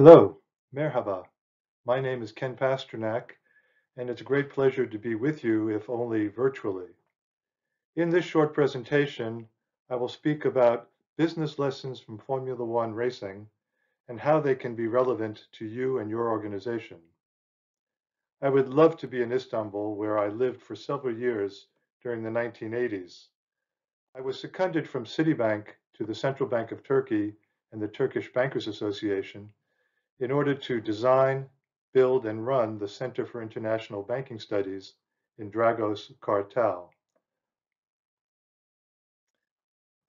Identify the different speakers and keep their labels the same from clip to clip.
Speaker 1: Hello, merhaba. My name is Ken Pasternak, and it's a great pleasure to be with you, if only virtually. In this short presentation, I will speak about business lessons from Formula One racing and how they can be relevant to you and your organization. I would love to be in Istanbul, where I lived for several years during the 1980s. I was seconded from Citibank to the Central Bank of Turkey and the Turkish Bankers Association in order to design, build, and run the Center for International Banking Studies in Dragos Kartal.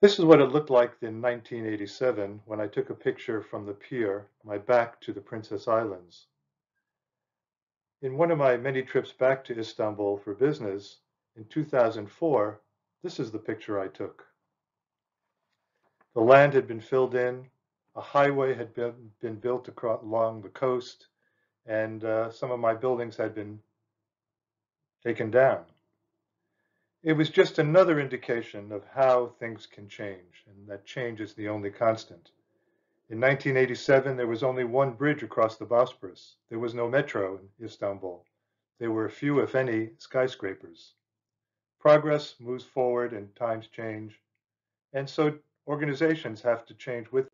Speaker 1: This is what it looked like in 1987 when I took a picture from the pier, my back to the Princess Islands. In one of my many trips back to Istanbul for business in 2004, this is the picture I took. The land had been filled in, a highway had been, been built across, along the coast, and uh, some of my buildings had been taken down. It was just another indication of how things can change, and that change is the only constant. In 1987, there was only one bridge across the Bosporus. There was no metro in Istanbul. There were few, if any, skyscrapers. Progress moves forward and times change, and so organizations have to change with.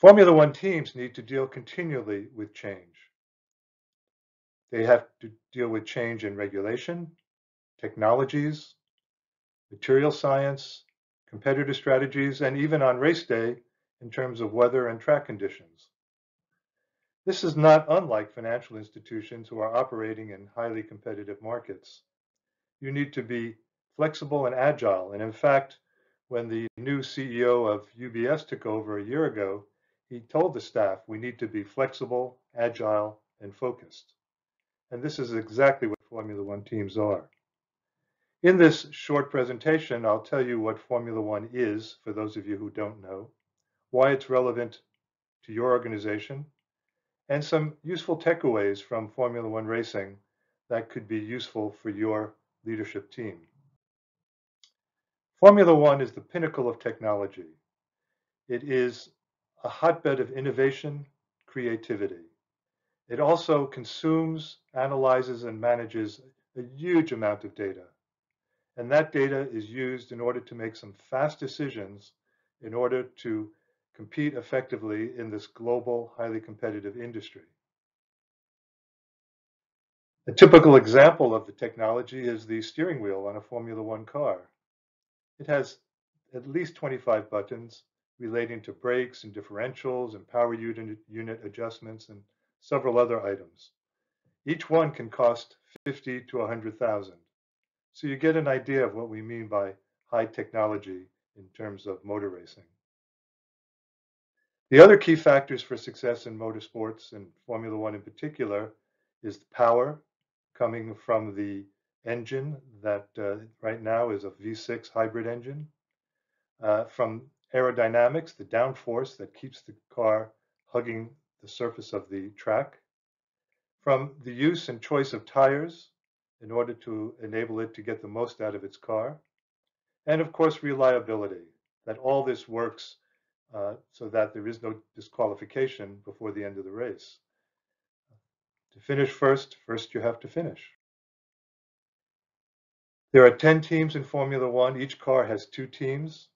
Speaker 1: Formula One teams need to deal continually with change. They have to deal with change in regulation, technologies, material science, competitor strategies, and even on race day in terms of weather and track conditions. This is not unlike financial institutions who are operating in highly competitive markets. You need to be flexible and agile. And in fact, when the new CEO of UBS took over a year ago, he told the staff we need to be flexible, agile, and focused. And this is exactly what Formula One teams are. In this short presentation, I'll tell you what Formula One is, for those of you who don't know, why it's relevant to your organization, and some useful takeaways from Formula One racing that could be useful for your leadership team. Formula One is the pinnacle of technology. It is a hotbed of innovation, creativity. It also consumes, analyzes, and manages a huge amount of data. And that data is used in order to make some fast decisions in order to compete effectively in this global, highly competitive industry. A typical example of the technology is the steering wheel on a Formula One car. It has at least 25 buttons relating to brakes and differentials and power unit, unit adjustments and several other items. Each one can cost 50 to 100,000. So you get an idea of what we mean by high technology in terms of motor racing. The other key factors for success in motorsports and Formula One in particular is the power coming from the engine that uh, right now is a V6 hybrid engine, uh, from aerodynamics, the downforce that keeps the car hugging the surface of the track, from the use and choice of tires in order to enable it to get the most out of its car, and of course reliability, that all this works uh, so that there is no disqualification before the end of the race. To finish first, first you have to finish. There are 10 teams in Formula One. Each car has two teams.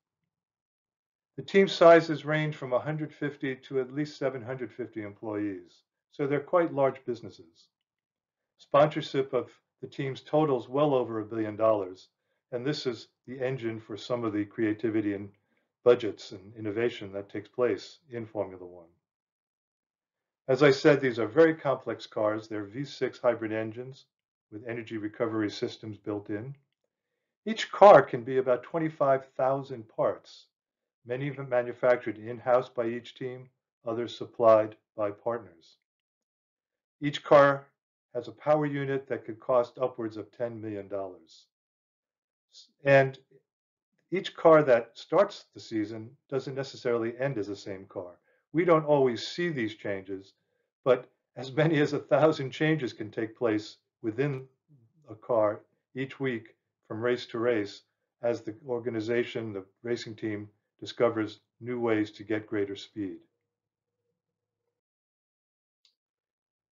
Speaker 1: The team sizes range from 150 to at least 750 employees, so they're quite large businesses. Sponsorship of the teams totals well over a billion dollars, and this is the engine for some of the creativity and budgets and innovation that takes place in Formula One. As I said, these are very complex cars. They're V6 hybrid engines with energy recovery systems built in. Each car can be about 25,000 parts, many of them manufactured in-house by each team, others supplied by partners. Each car has a power unit that could cost upwards of $10 million. And each car that starts the season doesn't necessarily end as the same car. We don't always see these changes, but as many as a thousand changes can take place within a car each week from race to race as the organization, the racing team discovers new ways to get greater speed.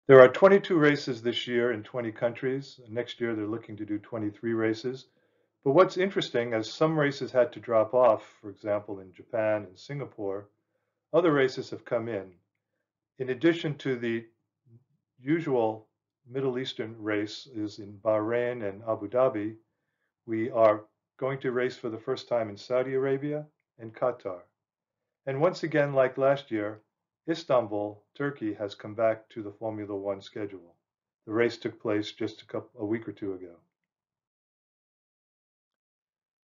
Speaker 1: There are 22 races this year in 20 countries. Next year, they're looking to do 23 races. But what's interesting, as some races had to drop off, for example, in Japan and Singapore, other races have come in. In addition to the usual Middle Eastern race is in Bahrain and Abu Dhabi, we are going to race for the first time in Saudi Arabia, and Qatar. And once again, like last year, Istanbul, Turkey has come back to the Formula One schedule. The race took place just a, couple, a week or two ago.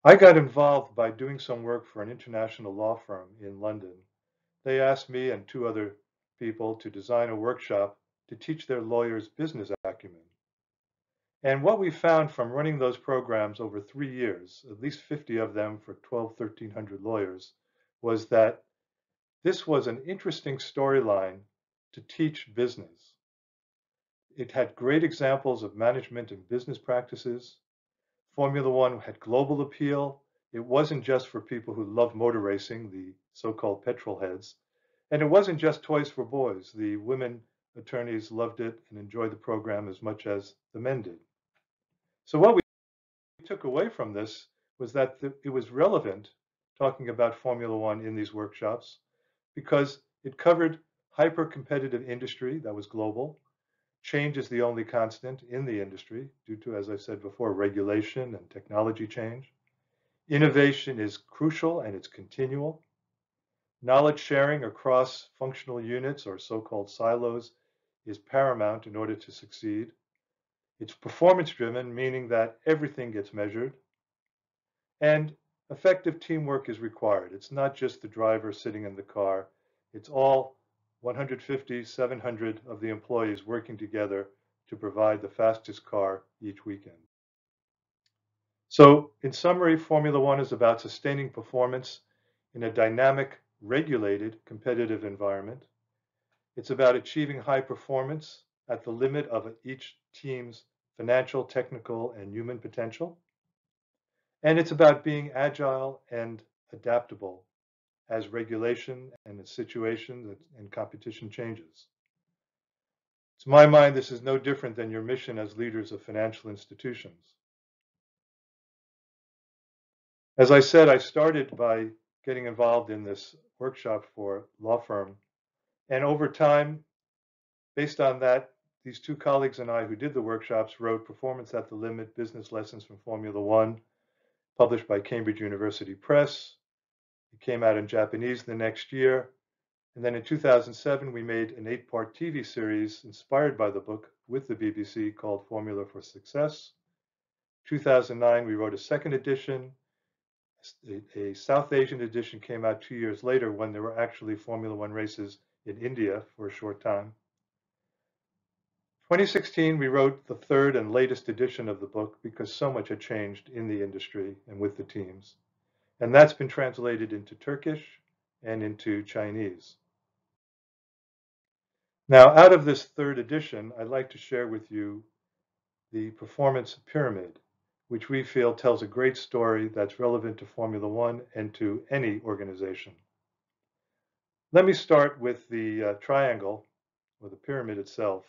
Speaker 1: I got involved by doing some work for an international law firm in London. They asked me and two other people to design a workshop to teach their lawyers business acumen. And what we found from running those programs over three years, at least 50 of them for 12, 1300 lawyers, was that this was an interesting storyline to teach business. It had great examples of management and business practices. Formula One had global appeal. It wasn't just for people who love motor racing, the so-called petrol heads. And it wasn't just toys for boys. The women attorneys loved it and enjoyed the program as much as the men did. So what we took away from this was that it was relevant talking about Formula One in these workshops because it covered hyper-competitive industry that was global, Change is the only constant in the industry due to, as I said before, regulation and technology change. Innovation is crucial and it's continual. Knowledge sharing across functional units or so-called silos is paramount in order to succeed. It's performance driven, meaning that everything gets measured. And effective teamwork is required. It's not just the driver sitting in the car. It's all 150, 700 of the employees working together to provide the fastest car each weekend. So in summary, Formula One is about sustaining performance in a dynamic, regulated, competitive environment. It's about achieving high performance at the limit of each team's financial, technical, and human potential. And it's about being agile and adaptable as regulation and the situation and competition changes. To my mind, this is no different than your mission as leaders of financial institutions. As I said, I started by getting involved in this workshop for law firm. And over time, based on that, these two colleagues and I who did the workshops wrote Performance at the Limit, Business Lessons from Formula One, published by Cambridge University Press. It came out in Japanese the next year. And then in 2007, we made an eight part TV series inspired by the book with the BBC called Formula for Success. 2009, we wrote a second edition. A, South Asian edition came out two years later when there were actually Formula One races in India for a short time. 2016, we wrote the third and latest edition of the book because so much had changed in the industry and with the teams. And that's been translated into Turkish and into Chinese. Now, out of this third edition, I'd like to share with you the performance pyramid, which we feel tells a great story that's relevant to Formula One and to any organization. Let me start with the uh, triangle, or the pyramid itself,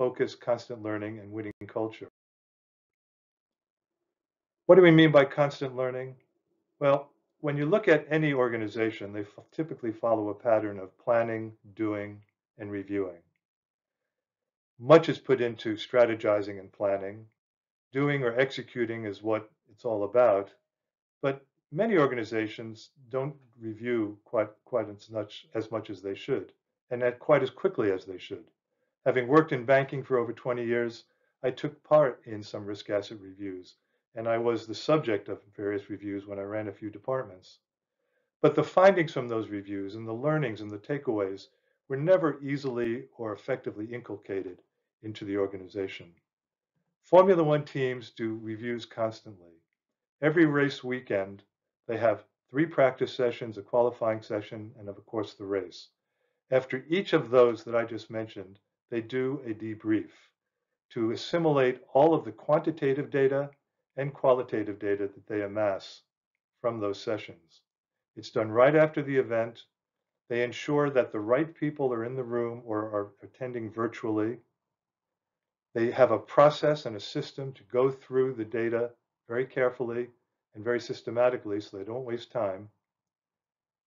Speaker 1: focus, constant learning, and winning culture. What do we mean by constant learning? Well, when you look at any organization, they typically follow a pattern of planning, doing, and reviewing. Much is put into strategizing and planning. Doing or executing is what it's all about. But many organizations don't review quite, quite as, much, as much as they should, and at quite as quickly as they should. Having worked in banking for over 20 years, I took part in some risk asset reviews and I was the subject of various reviews when I ran a few departments. But the findings from those reviews and the learnings and the takeaways were never easily or effectively inculcated into the organization. Formula One teams do reviews constantly. Every race weekend, they have three practice sessions, a qualifying session, and of course the race. After each of those that I just mentioned, they do a debrief to assimilate all of the quantitative data and qualitative data that they amass from those sessions. It's done right after the event. They ensure that the right people are in the room or are attending virtually They have a process and a system to go through the data very carefully and very systematically so they don't waste time.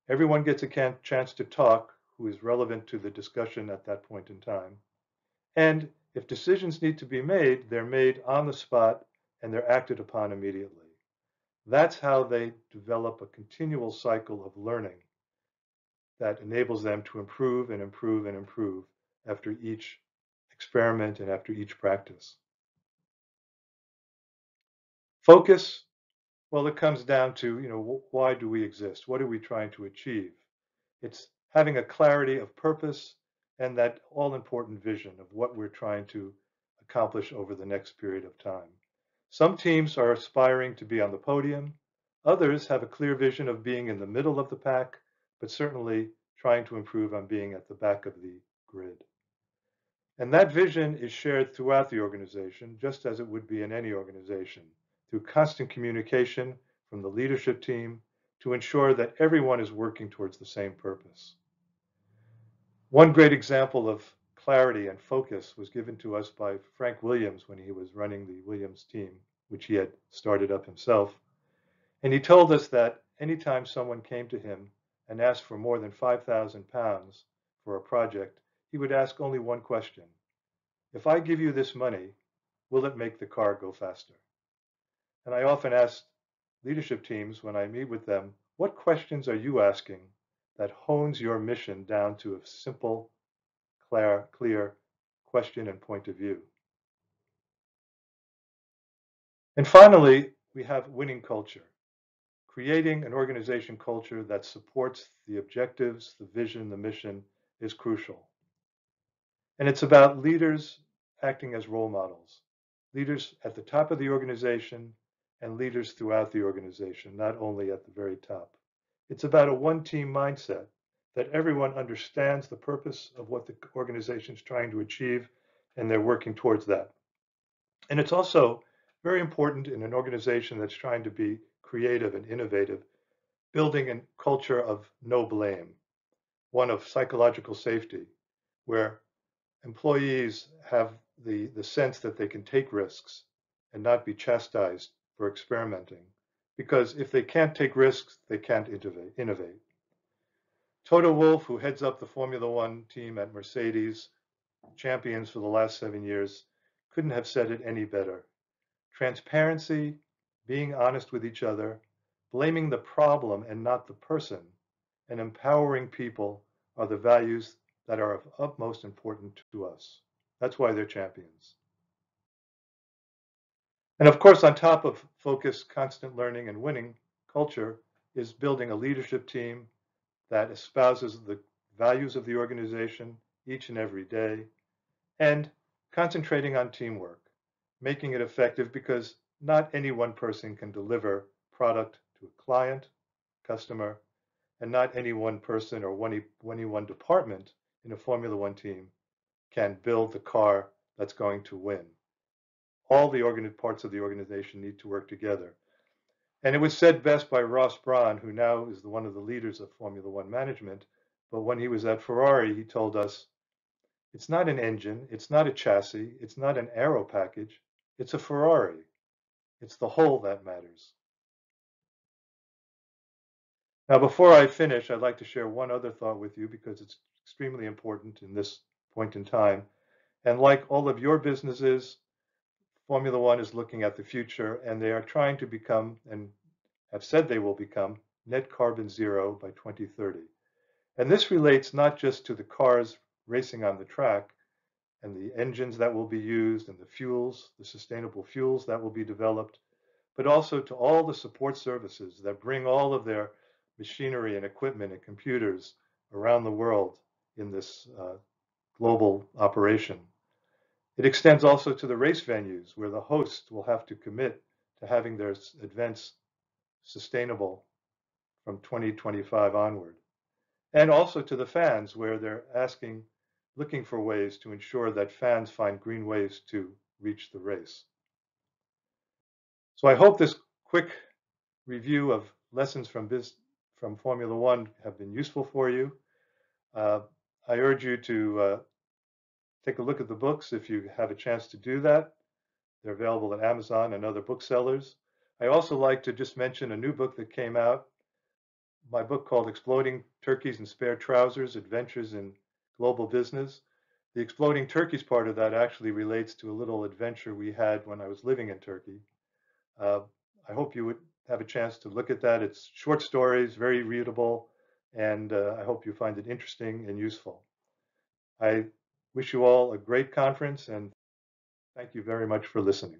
Speaker 1: Everyone gets a chance to talk who is relevant to the discussion at that point in time. And if decisions need to be made, they're made on the spot and they're acted upon immediately. That's how they develop a continual cycle of learning that enables them to improve and improve and improve after each experiment and after each practice. Focus, well, it comes down to, you know, why do we exist? What are we trying to achieve? It's having a clarity of purpose and that all important vision of what we're trying to accomplish over the next period of time. Some teams are aspiring to be on the podium. Others have a clear vision of being in the middle of the pack, but certainly trying to improve on being at the back of the grid. And that vision is shared throughout the organization, just as it would be in any organization, through constant communication from the leadership team to ensure that everyone is working towards the same purpose. One great example of clarity and focus was given to us by Frank Williams when he was running the Williams team, which he had started up himself. And he told us that anytime someone came to him and asked for more than 5,000 pounds for a project, he would ask only one question. If I give you this money, will it make the car go faster? And I often ask leadership teams when I meet with them, what questions are you asking that hones your mission down to a simple, clear, clear question and point of view. And finally, we have winning culture. Creating an organization culture that supports the objectives, the vision, the mission is crucial. And it's about leaders acting as role models, leaders at the top of the organization and leaders throughout the organization, not only at the very top. It's about a one team mindset that everyone understands the purpose of what the organization is trying to achieve and they're working towards that. And it's also very important in an organization that's trying to be creative and innovative, building a culture of no blame, one of psychological safety, where employees have the, the sense that they can take risks and not be chastised for experimenting because if they can't take risks, they can't innovate. Toto Wolff, who heads up the Formula One team at Mercedes, champions for the last seven years, couldn't have said it any better. Transparency, being honest with each other, blaming the problem and not the person, and empowering people are the values that are of utmost importance to us. That's why they're champions. And of course, on top of focus, constant learning, and winning culture is building a leadership team that espouses the values of the organization each and every day and concentrating on teamwork, making it effective because not any one person can deliver product to a client, customer, and not any one person or any one department in a Formula One team can build the car that's going to win all the parts of the organization need to work together. And it was said best by Ross Brawn, who now is the, one of the leaders of Formula One management. But when he was at Ferrari, he told us it's not an engine, it's not a chassis, it's not an aero package, it's a Ferrari. It's the whole that matters. Now, before I finish, I'd like to share one other thought with you because it's extremely important in this point in time. And like all of your businesses, Formula One is looking at the future and they are trying to become, and have said they will become, net carbon zero by 2030. And this relates not just to the cars racing on the track and the engines that will be used and the fuels, the sustainable fuels that will be developed, but also to all the support services that bring all of their machinery and equipment and computers around the world in this uh, global operation. It extends also to the race venues where the hosts will have to commit to having their events sustainable from 2025 onward. And also to the fans where they're asking, looking for ways to ensure that fans find green ways to reach the race. So I hope this quick review of lessons from, this, from Formula One have been useful for you. Uh, I urge you to uh, take a look at the books if you have a chance to do that. They're available at Amazon and other booksellers. I also like to just mention a new book that came out, my book called Exploding Turkeys and Spare Trousers, Adventures in Global Business. The exploding turkeys part of that actually relates to a little adventure we had when I was living in Turkey. Uh, I hope you would have a chance to look at that. It's short stories, very readable, and uh, I hope you find it interesting and useful. I wish you all a great conference and thank you very much for listening.